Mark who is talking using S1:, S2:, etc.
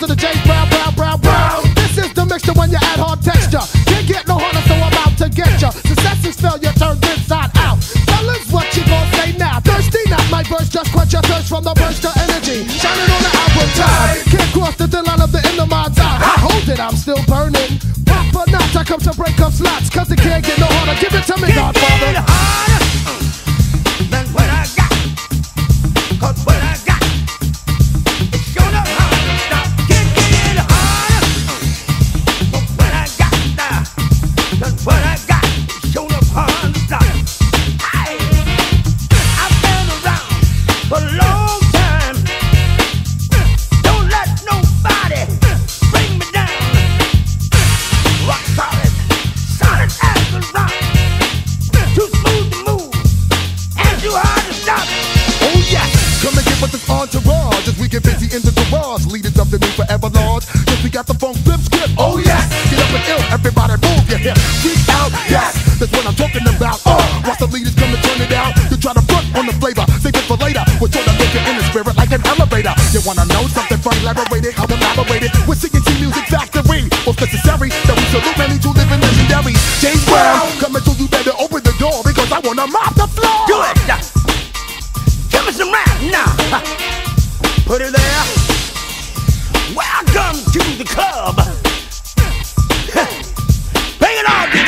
S1: to the J Brown, Brown, Brown, Brown. This is the mixture when you add hard texture. Can't get no harder, so I'm about to get ya. Success is failure, turned inside out. Tell us what you gon' say now. Thirsty now, my burst just quench your thirst from the burst of energy. Shining on the album time. Can't cross the line of the inner mind's eye. I hold it, I'm still burning. Pop not, I come to break up slots, cause it can't get no harder. Give it to me, Godfather.
S2: bars, leaders of the new forever lords. Cause we got the funk flip script. Oh yes, get up and ill, everybody move your hip. Freak out, yes, that's what I'm talking about. Oh, watch the leaders come and turn it out. You try to front on the flavor, save it for later. We're trying to make it in the spirit like an elevator. You wanna know something fun, elaborated, how elaborated? We're singing to Music Factory. What's necessary that we salute many to live in legendary. James Brown, coming to you better open the door because I wanna mop the floor. Do it.
S3: Give me some rap now. Put it there come to the club. Bring it on, you